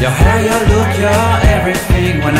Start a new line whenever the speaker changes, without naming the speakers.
Your hair, your look, your everything. When I